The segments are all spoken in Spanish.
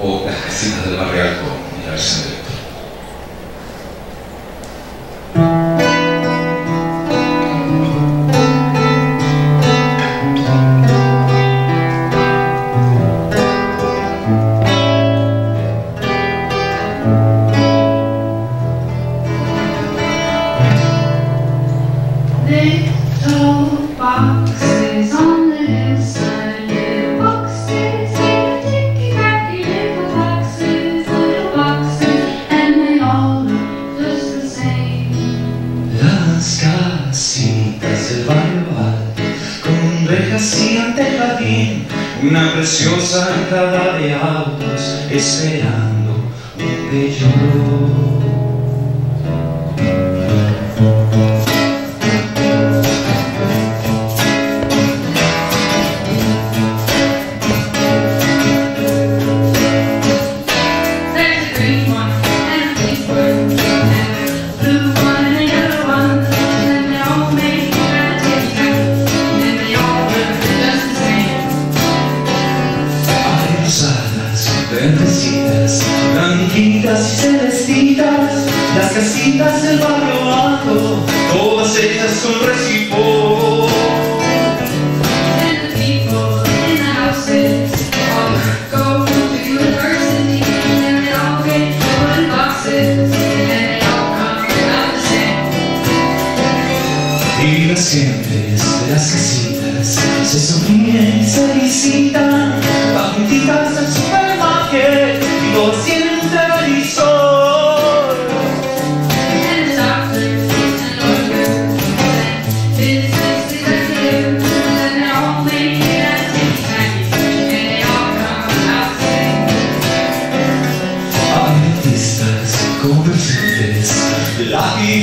o las casitas del barrio alto. cascadas cintas del barrio alto, con rejas y ante jardín, una preciosa entrada de autos esperando un bello. Blanquitas y celestitas, las casitas del barrio bajo, todas ellas son recibó. Viva siempre las casitas, se sonríen, se visitan.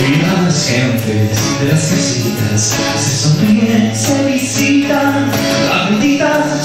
primadas gentes, de las casitas se sonríen, se visitan, apetitas.